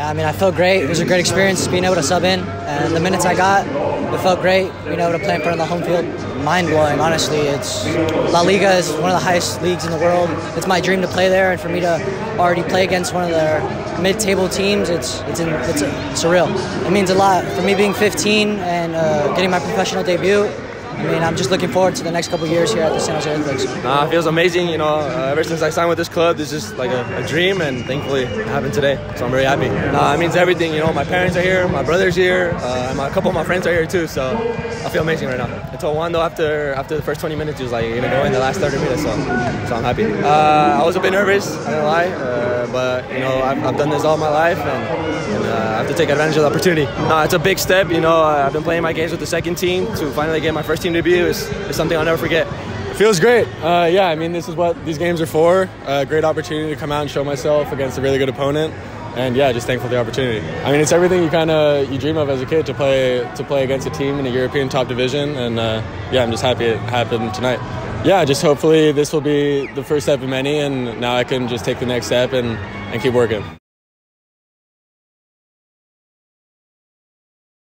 Yeah, I mean, I felt great. It was a great experience being able to sub in, and the minutes I got, it felt great being able to play in front of the home field. Mind blowing, honestly. It's La Liga is one of the highest leagues in the world. It's my dream to play there, and for me to already play against one of their mid-table teams, it's it's, in, it's surreal. It means a lot for me being 15 and uh, getting my professional debut. I mean, I'm just looking forward to the next couple years here at the San Jose Earthquakes. Nah, it feels amazing. You know, uh, ever since I signed with this club, this is like a, a, dream, and thankfully it happened today. So I'm very happy. Nah, it means everything. You know, my parents are here, my brother's here, uh, my, a couple of my friends are here too. So I feel amazing right now. I told Wando after after the first 20 minutes, he was like, "You're gonna go in the last 30 minutes." So, so I'm happy. Uh, I was a bit nervous. I don't lie, uh, but you know, I've, I've, done this all my life, and, and uh, I have to take advantage of the opportunity. No, it's a big step. You know, I've been playing my games with the second team to finally get my first team debut. Is is something I'll never forget. It feels great. Uh, yeah, I mean, this is what these games are for. A great opportunity to come out and show myself against a really good opponent. And yeah, just thankful for the opportunity. I mean, it's everything you kind of you dream of as a kid to play to play against a team in a European top division. And uh, yeah, I'm just happy it happened tonight. Yeah, just hopefully this will be the first step of many, and now I can just take the next step and, and keep working.